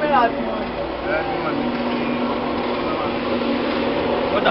kámẹ́rà ti mọ̀. ó dà.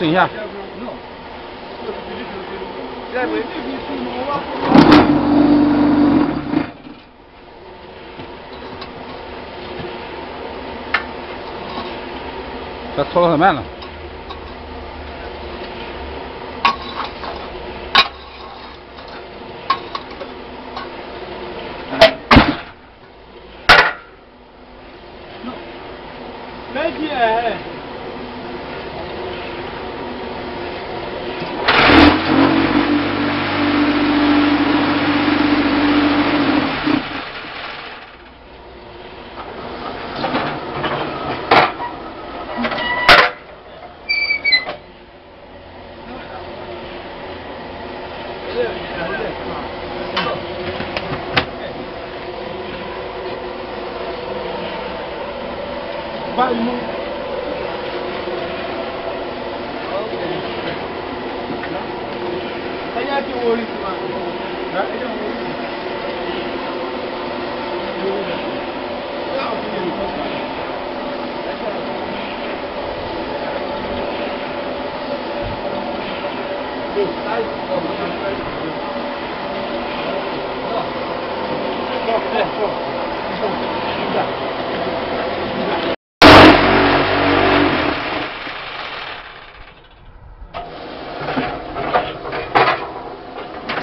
等一下，他拖作很慢了。báyìí mú. ẹjẹ ti wo orí tiwa. Yeah, sure.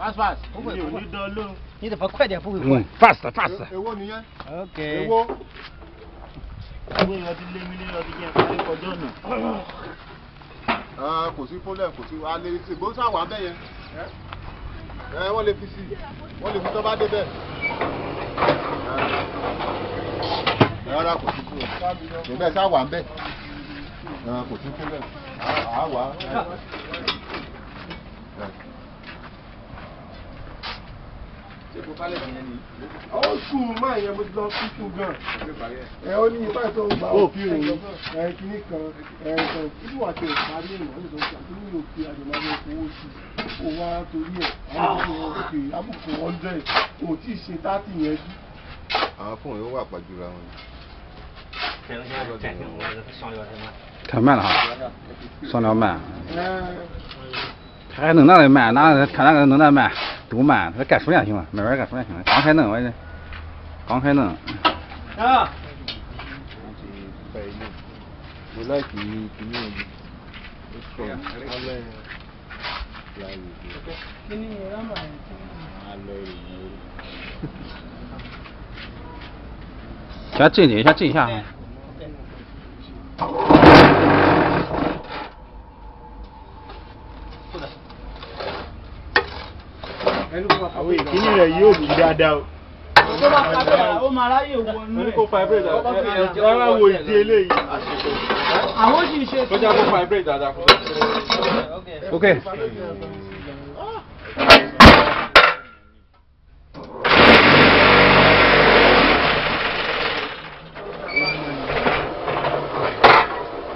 fast fast. mi ò ní dán lóhùn. yìí tẹ̀fọ́ kọ́ ẹ̀jẹ̀ fún mi. Mm, fast fast. E-, èwo nìyẹn. ok èwo. owó yọ ti lé mi lé yọ ti jẹ́ ìparí kọjá ah, kò sí problem kò sí wa lè ṣe gbọ́n sáwà bẹ́ẹ̀ yẹn ẹ wọ́n lè fi sí wọ́n lè fi tọ́ bá dé bẹ́ẹ̀. rárá kò sí problem kò bẹ́ẹ̀ sáwà ah, bẹ́ẹ̀ kò sí problem àá wà 啊，朋友，太慢了哈，商量慢。他还弄那个慢，拿看那个弄那卖，都卖，他干熟练行了，慢慢干熟练行了。刚开弄，我这刚开弄。啊。来去，去，先整一下，整一下。àwọn ìkíní rẹ̀ yóò kí dáadáa o. tó bá kábẹ́ ó máa ráyè wọnú ẹ̀. kó vibrate dáadáa rárá wo ìdí eléyìí. àwọn sì ṣe. kó jẹ́ kó vibrate dáadáa. ok.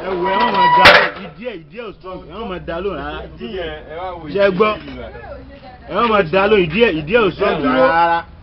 ẹ wọ ẹ díẹ̀ ìdí ẹ̀ strong ẹ̀ wọ́n máa dá lóhùn rárá ṣe gbọ́ ẹ̀ wọ́n máa dá lóhùn ìdí ẹ̀ ò strong rárá.